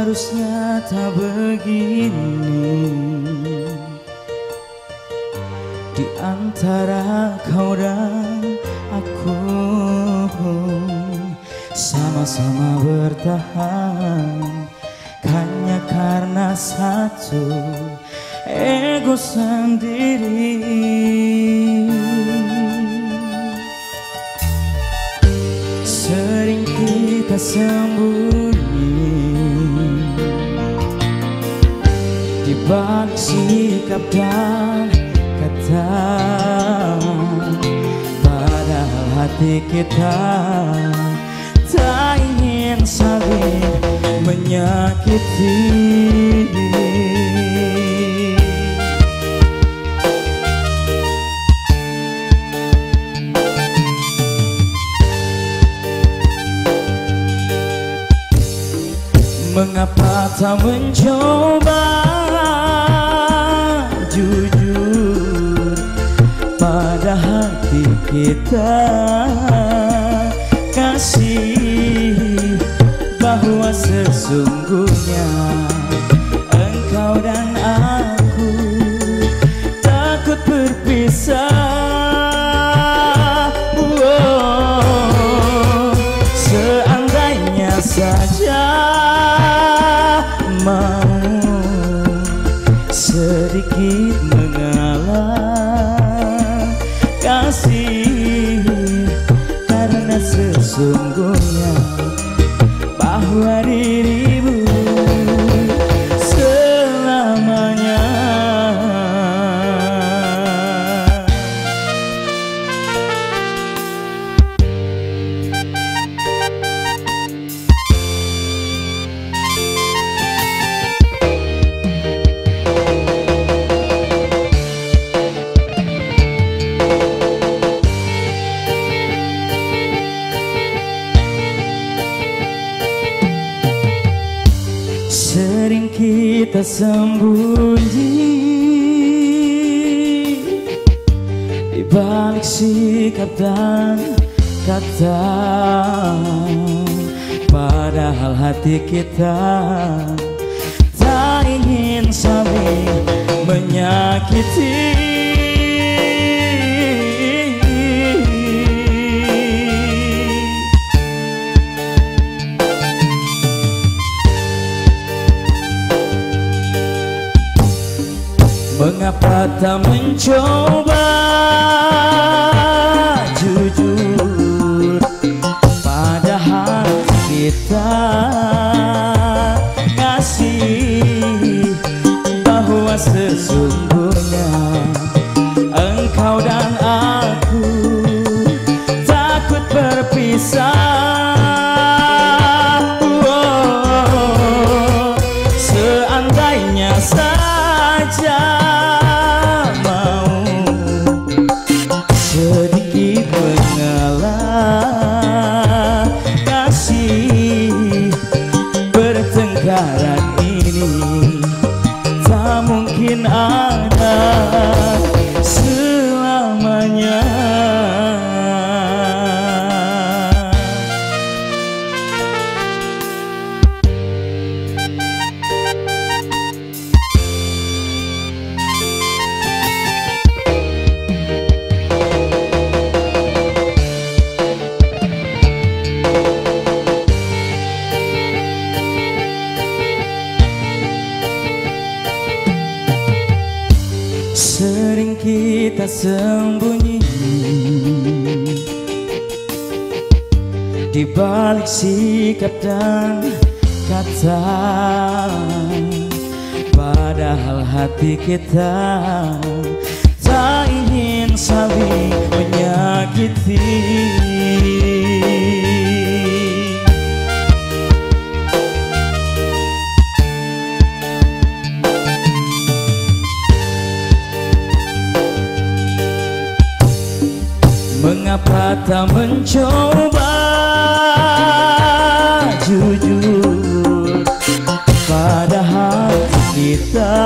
Harusnya tak begini. Di antara kau dan aku Sama-sama bertahan. Hanya karena satu ego sendiri. Sering kita sembunyi balik sikap dan kata Padahal hati kita. Tak ingin saling menyakiti. Mengapa tak mencoba jujur pada hati kita. Kasih bahwa sesungguhnya sedikit mengalah kasih karena sesungguhnya bahwa dirimu kita sembunyi Di balik sikap dan kata. Padahal hati kita Tak ingin saling menyakiti Tak mencoba jujur pada hati kita. Kasih bahwa sesungguhnya kita sembunyi. Di balik sikap dan kata Padahal hati kita Mengapa tak mencoba? Jujur pada hati kita